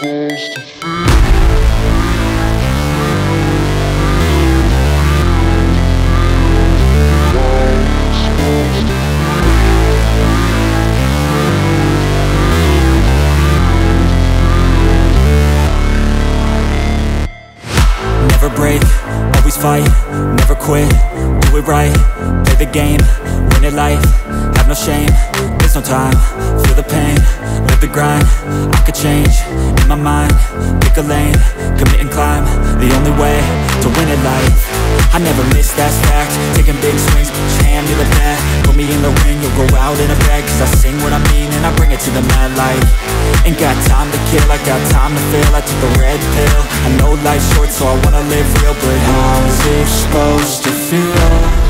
Never break, always fight, never quit, do it right Play the game, win it life, have no shame No time, feel the pain, live the grind. I could change, in my mind, pick a lane Commit and climb, the only way to win it life. I never miss, that's fact, taking big swings, your hand to the bat Put me in the ring, you'll go out in a bag. Cause I sing what I mean and I bring it to the mad light. Ain't got time to kill, I got time to feel I took the red pill, I know life's short so I wanna live real. But how's it supposed to feel?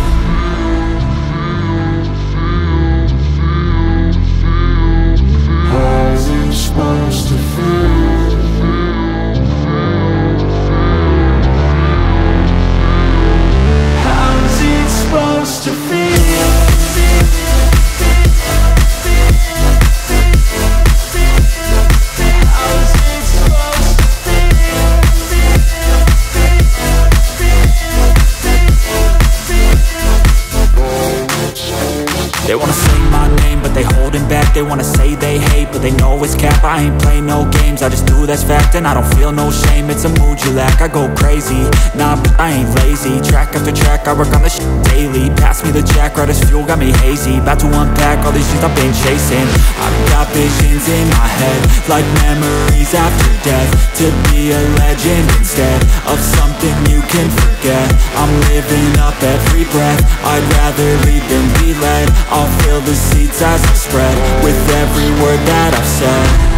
It's cap. I ain't play no games, I just do that's fact. And I don't feel no shame, it's a mood you lack. I go crazy, nah, but I ain't lazy. Track after track, I work on this shit daily. Pass me the jack, right as fuel, got me hazy. About to unpack all these things I've been chasing. I've got visions in my head Like memories after death. To be a legend instead Of something you can forget. I'm living up every breath. I'd rather lead than be led I'll fill the seats as I spread With every word that I've said